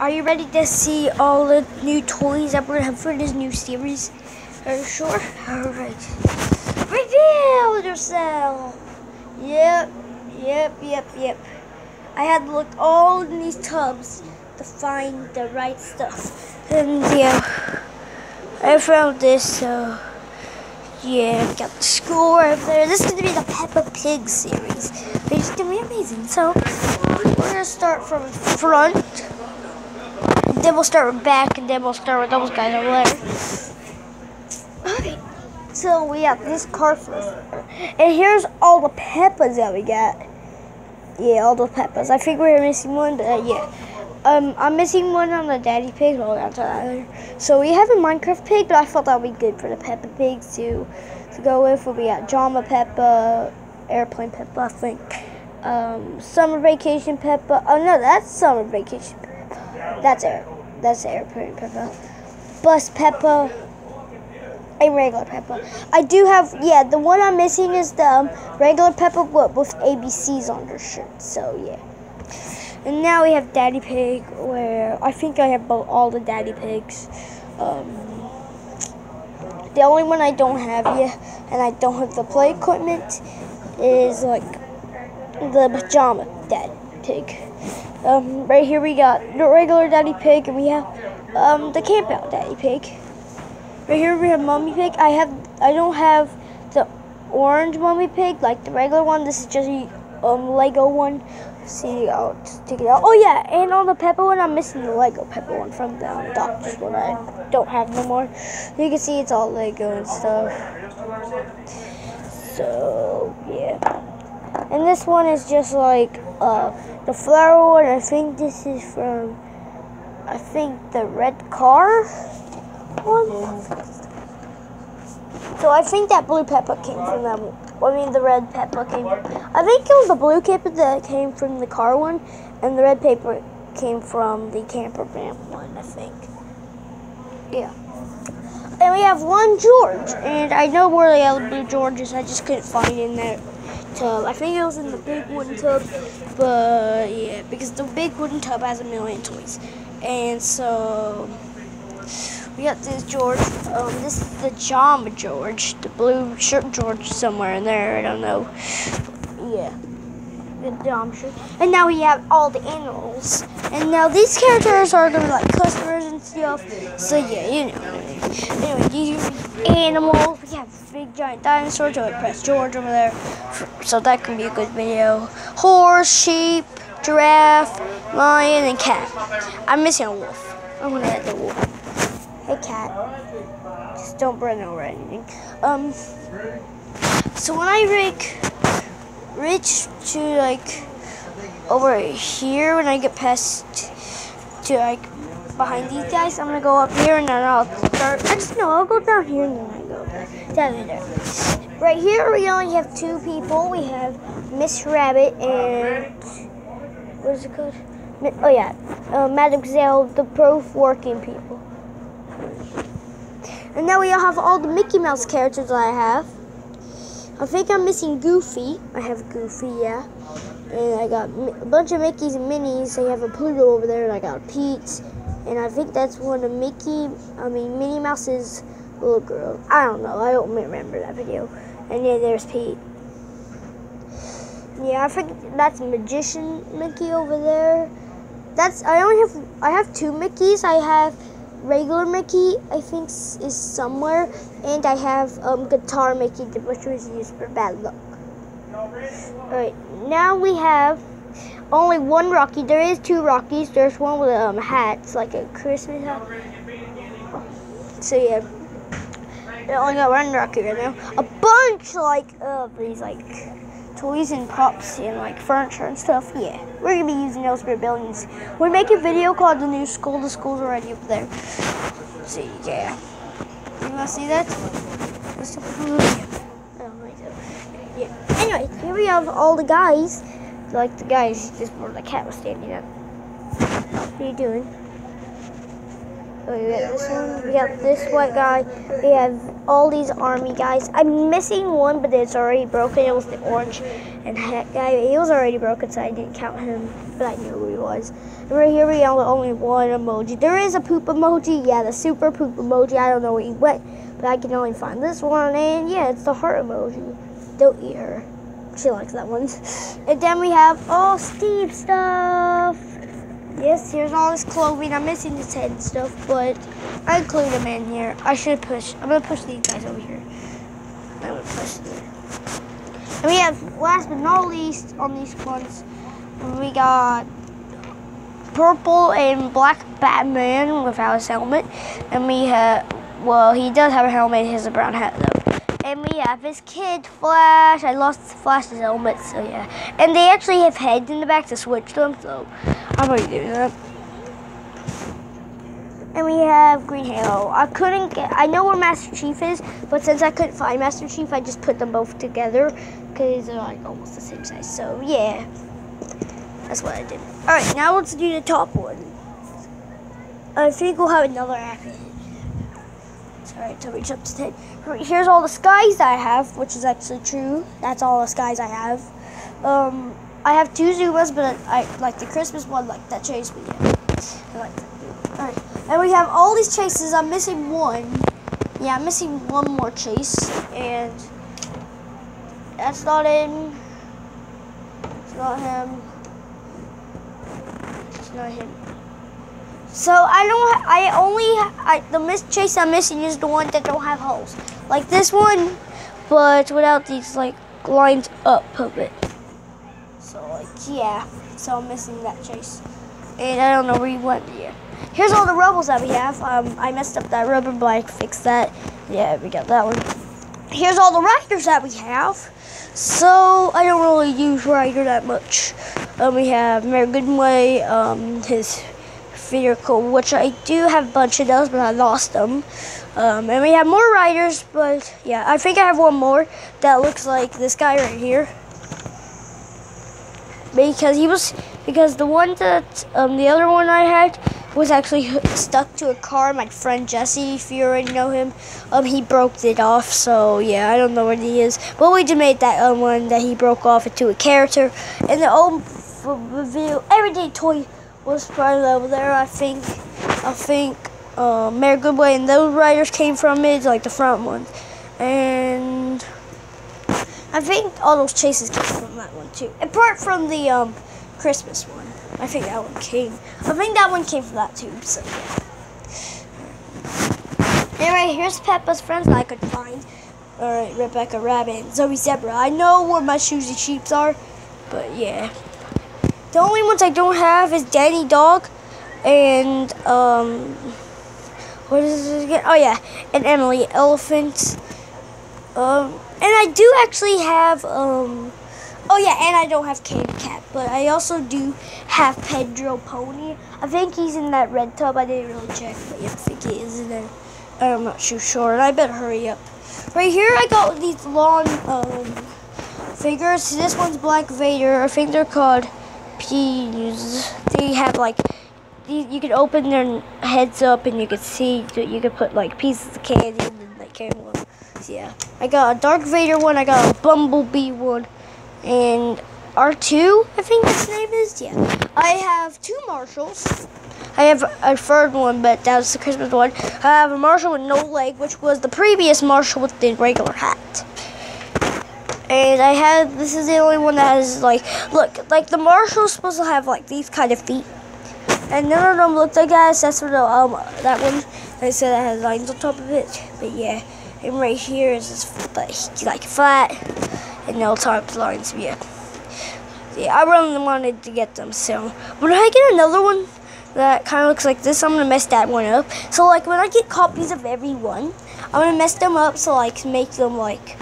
are you ready to see all the new toys that we're gonna have for this new series? Are you sure? Alright. Reveal yourself! Yep, yep, yep, yep. I had to look all in these tubs to find the right stuff. And yeah, I found this, so yeah, got the score right there. This is gonna be the Peppa Pig series. It's gonna be amazing. So we're gonna start from front. Then we'll start with back, and then we'll start with those guys over there. Okay. So we have this car first. And here's all the Peppas that we got. Yeah, all the Peppas. I think we're missing one, but uh, yeah. Um, I'm missing one on the Daddy Pig. Well, that's that So we have a Minecraft pig, but I thought that would be good for the Peppa Pigs to to go with. We got Jama Peppa, Airplane Peppa, I think. Um, summer Vacation Peppa. Oh no, that's Summer Vacation Peppa. That's air. That's Airplane Peppa. Bus Peppa. A regular Peppa. I do have, yeah, the one I'm missing is the um, regular Peppa with ABCs on her shirt. So yeah. And now we have Daddy Pig, where I think I have all the Daddy Pigs. Um, the only one I don't have yet, and I don't have the play equipment, is like the pajama Daddy Pig. Um, right here we got the regular Daddy Pig, and we have um, the camp out Daddy Pig. Right here we have Mummy Pig. I have I don't have the orange Mummy Pig like the regular one. This is just a um, Lego one see, I'll take it out. Oh yeah, and on the Peppa one, I'm missing the Lego Peppa one from the um, doctor's one. I don't have no more. You can see it's all Lego and stuff. So yeah, and this one is just like uh, the flower one. I think this is from, I think the red car one. So I think that blue Peppa came from that. I mean, the red Peppa came. I think it was the blue Peppa that came from the car one, and the red Peppa came from the camper van one. I think. Yeah. And we have one George, and I know where the other blue George is. I just couldn't find in that tub. I think it was in the big wooden tub, but yeah, because the big wooden tub has a million toys, and so. We got this George. Um, this is the Jama George, the blue shirt George somewhere in there. I don't know. Yeah, the. And now we have all the animals. And now these characters are gonna be like customers and stuff. So yeah, you know. Anyway, these animals. We have big giant dinosaurs. So I press George over there. So that can be a good video. Horse, sheep, giraffe, lion, and cat. I'm missing a wolf. I'm gonna add the wolf. Hey, cat. Just don't run over anything. Um. So when I like reach to like over here, when I get past to like behind these guys, I'm gonna go up here and then I'll start. Actually, no, I'll go down here and then I go down there. Right here, we only have two people. We have Miss Rabbit and what is it called? Oh yeah, uh, Mademoiselle, the both working people. And now we have all the Mickey Mouse characters that I have. I think I'm missing Goofy. I have Goofy, yeah. And I got a bunch of Mickeys and Minnies. I have a Pluto over there, and I got Pete. And I think that's one of Mickey, I mean, Minnie Mouse's little girl. I don't know. I don't remember that video. And then there's Pete. Yeah, I think that's Magician Mickey over there. That's I only have I have two Mickeys. I have regular Mickey, I think, is somewhere, and I have um, Guitar Mickey, which was used for bad luck. Alright, now we have only one Rocky. There is two Rockies. There's one with um, hats, like a Christmas hat. So yeah, I only got one Rocky right now. A bunch like of these like toys and props and like furniture and stuff. Yeah, we're gonna be using those for buildings. We make a video called the new school. The school's already up there. So yeah, you wanna see that? Oh, yeah. Anyway, here we have all the guys. Like the guys, just where the cat was standing up. What are you doing? Oh, we got this one. We got this white guy. We have all these army guys. I'm missing one, but it's already broken. It was the orange and hat guy. He was already broken, so I didn't count him, but I knew who he was. Right here we have only one emoji. There is a poop emoji. Yeah, the super poop emoji. I don't know where he went, but I can only find this one. And yeah, it's the heart emoji. Don't eat her. She likes that one. And then we have all Steve stuff. Yes, here's all his clothing. I'm missing his head and stuff, but I include them in here. I should push. I'm gonna push these guys over here. I'm gonna push them. And we have, last but not least, on these ones, we got purple and black Batman without his helmet. And we have, well, he does have a helmet. He has a brown hat, though. And we have his kid, Flash. I lost Flash's helmet, so yeah. And they actually have heads in the back to switch them, so I'm already doing that. And we have Green Halo. I couldn't get, I know where Master Chief is, but since I couldn't find Master Chief, I just put them both together because they're like almost the same size. So yeah, that's what I did. All right, now let's do the top one. I think we'll have another accident. Alright, to reach up to 10. Here's all the Skyes I have, which is actually true. That's all the Skyes I have. Um, I have two Zumas, but I, like the Christmas one, like that chase, but yeah. I like that. Alright, and we have all these chases. I'm missing one. Yeah, I'm missing one more chase, and that's not him. It's not him. It's not him. So I don't. I only. I, the miss chase I'm missing is the one that don't have holes, like this one, but without these like lines up of. So like yeah. So I'm missing that chase, and I don't know where he went yet. Here's all the Rubbles that we have. Um, I messed up that rubber, bike. Fix that. Yeah, we got that one. Here's all the Ryders that we have. So I don't really use Ryder that much. Um, we have Mayor Goodway, um, his vehicle, which I do have a bunch of those, but I lost them. Um, and we have more Ryders, but yeah, I think I have one more that looks like this guy right here. Because he was, because the one that, um, the other one I had was actually stuck to a car. My friend Jesse, if you already know him, um, he broke it off. So yeah, I don't know where he is. But we just made that um, one that he broke off into a character. And the old video, everyday toy was probably over there. I think, I think, uh, Mayor Goodway and those Ryders came from it, like the front ones. And I think all those chases came from that one too. Apart from the um, Christmas one. I think that one came. I think that one came from that too. So yeah. Anyway, here's Peppa's friends that I could find. Alright, Rebecca Rabbit and Zoe Zebra. I know where my Shoozy Sheeps are, but yeah. The only ones I don't have is Danny Dog and um what is it again? Oh yeah, and Emily Elephant. Um and I do actually have um oh yeah, and I don't have Candy Cat, but I also do have Pedro Pony. I think he's in that red tub. I didn't really check, but yeah, I think he is in there. I'm not too sure, and I better hurry up. Right here, I got these long um, figures. This one's Black Vader. I think they're called PEZ. They have like you can open their heads up and you can see you can put like pieces of candy and then like camera. Yeah, I got a Dark Vader one. I got a Bumblebee one, and R2, I think his name is. Yeah, I have two Marshalls. I have a third one, but that was the Christmas one. I have a Marshall with no leg, which was the previous Marshall with the regular hat. And I had, this is the only one that has like, look, like the Marshall's supposed to have like these kind of feet. And none of them look like that, that's for the, um, that one, they said it has lines on top of it. But yeah, and right here is just like, like flat, and no top lines, yeah. Yeah, I really wanted to get them, so when I get another one that kind of looks like this, I'm gonna mess that one up. So like when I get copies of every one, I'm gonna mess them up so like make them like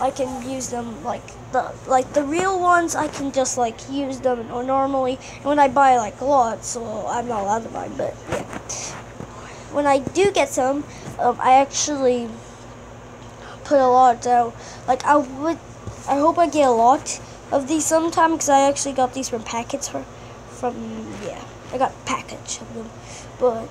I can use them like the like the real ones I can just like use them or normally and when I buy like lots so I'm not allowed to buy but yeah when I do get some um, I actually put a lot down like I would I hope I get a lot of these sometime because I actually got these from packets for from yeah I got a package of them but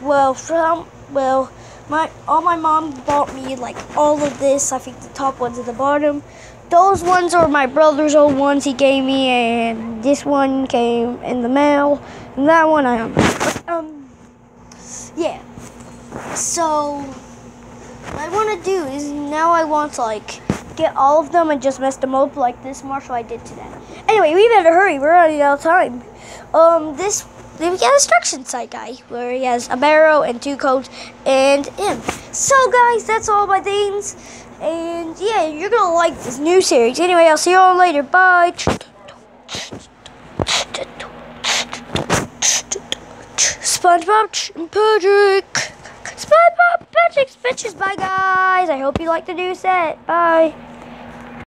well from well my all my mom bought me like all of this. I think the top one's at the bottom. those ones are my brother's old ones he gave me, and this one came in the mail, and that one I don't know. um, yeah. So, what I want to do is now I want to like get all of them and just mess them up like this Marshall I did today. Anyway, we better hurry. We're running out of time. Um, this we get instruction site guy where he has a barrow and two coats and him. So guys, that's all my things. And yeah, you're gonna like this new series. Anyway, I'll see you all later. Bye. SpongeBob and Patrick. SpongeBob, Patrick, bitches. Bye, guys. I hope you like the new set. Bye.